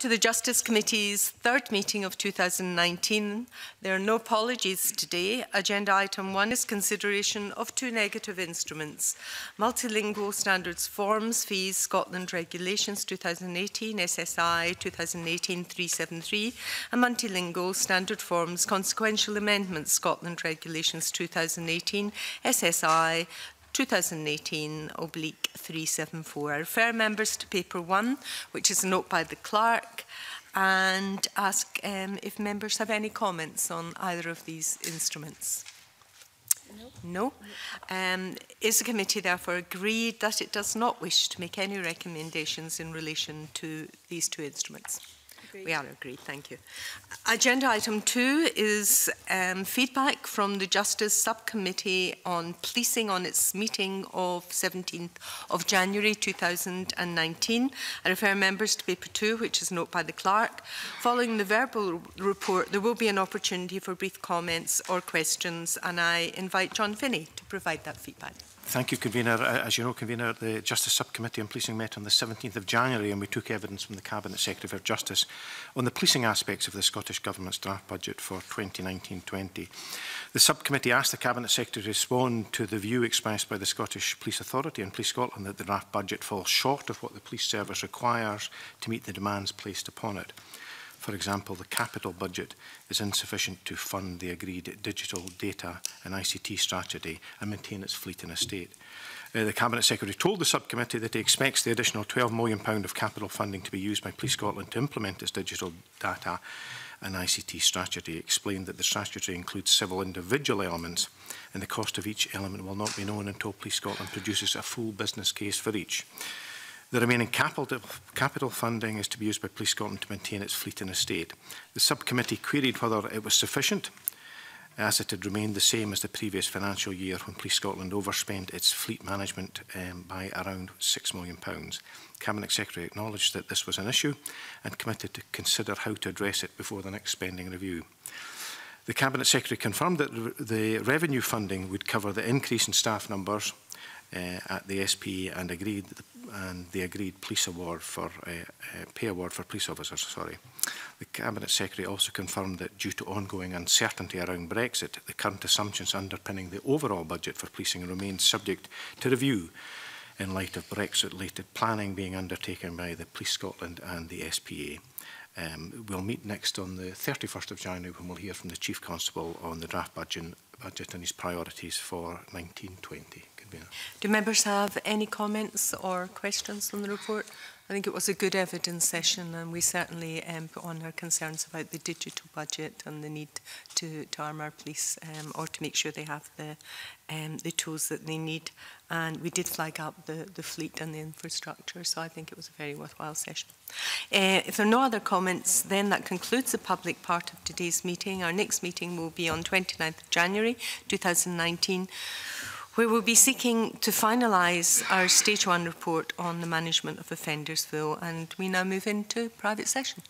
to the Justice Committee's third meeting of 2019. There are no apologies today. Agenda item one is consideration of two negative instruments. Multilingual Standards Forms Fees Scotland Regulations 2018 SSI 2018-373 and Multilingual Standard Forms Consequential Amendments Scotland Regulations 2018 SSI 2018 oblique 374. I refer members to paper one, which is a note by the clerk, and ask um, if members have any comments on either of these instruments. No. no. Um, is the committee therefore agreed that it does not wish to make any recommendations in relation to these two instruments? We are agreed, thank you. Agenda item two is um, feedback from the Justice Subcommittee on policing on its meeting of 17th of January 2019. I refer members to paper two, which is note by the clerk. Following the verbal report, there will be an opportunity for brief comments or questions, and I invite John Finnie to provide that feedback. Thank you, Convener. As you know, Convener, the Justice Subcommittee on Policing met on the 17th of January and we took evidence from the Cabinet Secretary for Justice on the policing aspects of the Scottish Government's draft budget for 2019-20. The subcommittee asked the Cabinet Secretary to respond to the view expressed by the Scottish Police Authority and Police Scotland that the draft budget falls short of what the police service requires to meet the demands placed upon it. For example, the capital budget is insufficient to fund the agreed digital data and ICT strategy and maintain its fleet and estate. Uh, the Cabinet Secretary told the subcommittee that he expects the additional £12 million of capital funding to be used by Police Scotland to implement its digital data and ICT strategy. He explained that the strategy includes several individual elements and the cost of each element will not be known until Police Scotland produces a full business case for each. The remaining capital, capital funding is to be used by Police Scotland to maintain its fleet and estate. The subcommittee queried whether it was sufficient as it had remained the same as the previous financial year when Police Scotland overspent its fleet management um, by around £6 million. Cabinet Secretary acknowledged that this was an issue and committed to consider how to address it before the next spending review. The Cabinet Secretary confirmed that the revenue funding would cover the increase in staff numbers, at the SPA and agreed and the agreed police award for uh, uh, pay award for police officers. Sorry. The Cabinet Secretary also confirmed that due to ongoing uncertainty around Brexit, the current assumptions underpinning the overall budget for policing remain subject to review in light of Brexit-related planning being undertaken by the Police Scotland and the SPA. Um, we'll meet next on the 31st of January when we'll hear from the Chief Constable on the draft budget, budget and his priorities for 1920. Do members have any comments or questions on the report? I think it was a good evidence session and we certainly um, put on our concerns about the digital budget and the need to, to arm our police um, or to make sure they have the, um, the tools that they need. And we did flag up the, the fleet and the infrastructure, so I think it was a very worthwhile session. Uh, if there are no other comments, then that concludes the public part of today's meeting. Our next meeting will be on 29th of January 2019 we will be seeking to finalise our Stage 1 report on the management of Offenders Bill and we now move into private session.